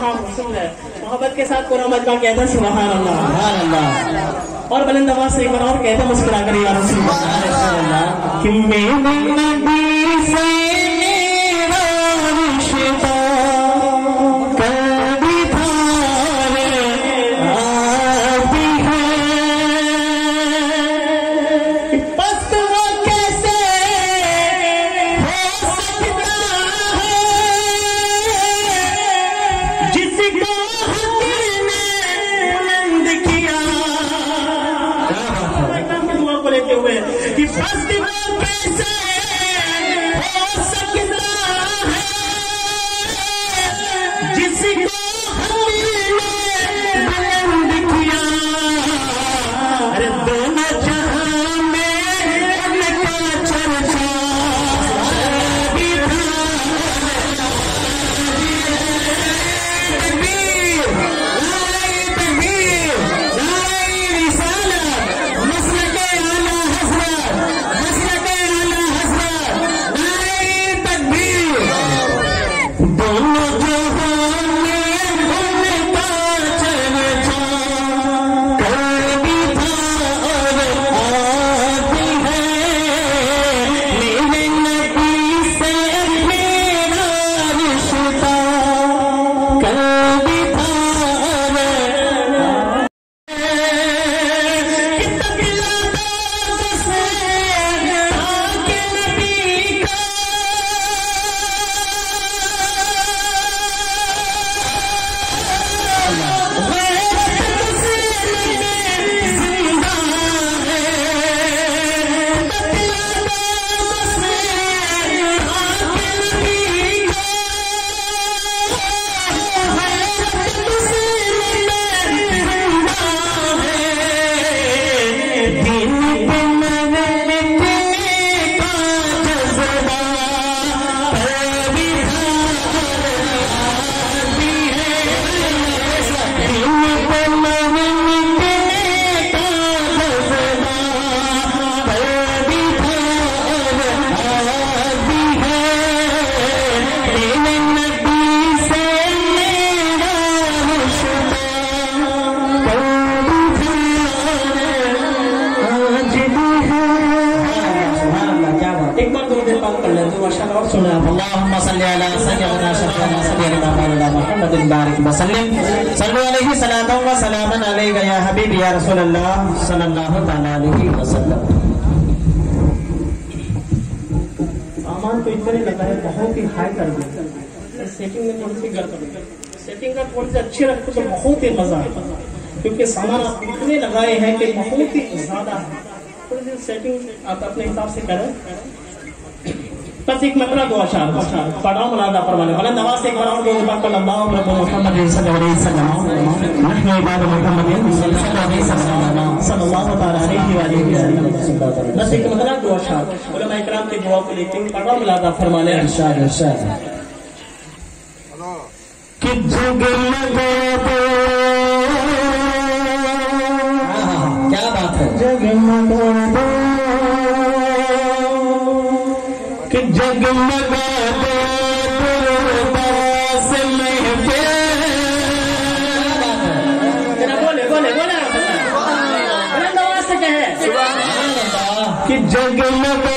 कहा हुस्न मोहब्बत के साथ पूरा मजमा कहता है अल्लाह और बुलंद आवाज़ से एक बार और कहता मुस्कुरा कर या रसूल कि मेरे कि बस वो कैसे सामान तो इतने लगा है बहुत ही हाई कर दिया सेटिंग में थोड़ी सी गड़बड़ सेटिंग का थोड़ी सी अच्छी रखो तो बहुत ही मज़ा आता क्योंकि सामान आप इतने लगाए हैं कि बहुत ही ज़्यादा है थोड़ी सी सेटिंग आप अपने हिसाब से करें बस एक मतला दो अशार पढ़ाओ मलादा परवाने वाला नवाज़ एक बार और दो बात कर अल्लाह रब्बु मोहम्मद सल्लल्लाहु अलैहि वसल्लम। नहनु इबाद मोहम्मद सल्लल्लाहु अलैहि वसल्लम। सल्लल्लाहु ताला अलैहि वसल्लम। बस एक मतला दो अशार उलमा इकराम की दुआ को लेते हुए पढ़ाओ मलादा फरमाने इरशाद इरशाद कि जगमगा दो हाँ हाँ हाँ, क्या बात है? जगमगा दो जगमगा दो गुरुदास महफिल कि जगमगा